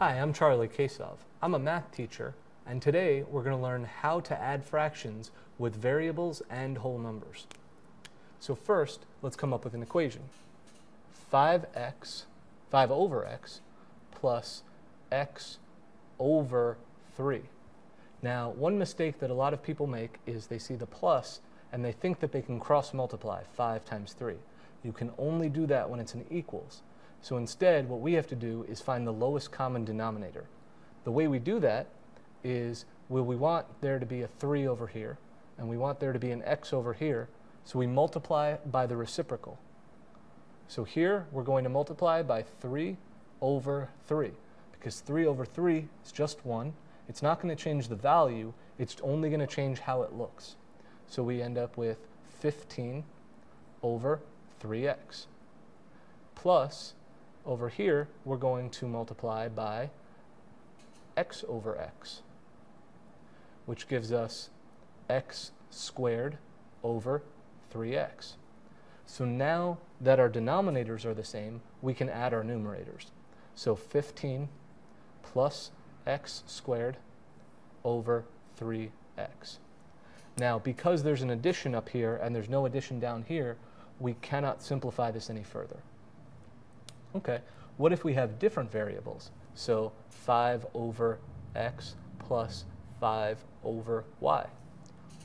Hi, I'm Charlie Kasov. I'm a math teacher, and today we're going to learn how to add fractions with variables and whole numbers. So first, let's come up with an equation. 5x, 5 over x, plus x over 3. Now, one mistake that a lot of people make is they see the plus and they think that they can cross multiply 5 times 3. You can only do that when it's an equals. So instead, what we have to do is find the lowest common denominator. The way we do that is well, we want there to be a 3 over here, and we want there to be an x over here, so we multiply by the reciprocal. So here, we're going to multiply by 3 over 3, because 3 over 3 is just 1. It's not going to change the value, it's only going to change how it looks. So we end up with 15 over 3x. Plus, over here, we're going to multiply by x over x, which gives us x squared over 3x. So now that our denominators are the same, we can add our numerators. So 15 plus x squared over 3x. Now, because there's an addition up here and there's no addition down here, we cannot simplify this any further. Okay, what if we have different variables? So 5 over x plus 5 over y.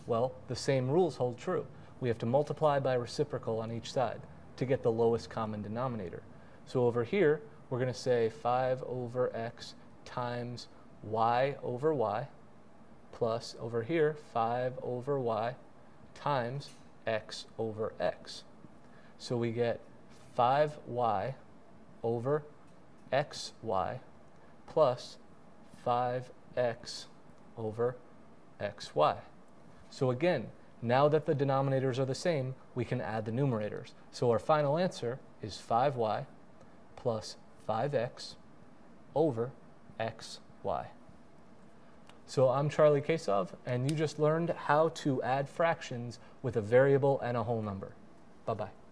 Well, the same rules hold true. We have to multiply by reciprocal on each side to get the lowest common denominator. So over here, we're going to say 5 over x times y over y plus over here 5 over y times x over x. So we get 5y over xy plus 5x over xy. So again, now that the denominators are the same, we can add the numerators. So our final answer is 5y plus 5x over xy. So I'm Charlie Kasov, and you just learned how to add fractions with a variable and a whole number. Bye-bye.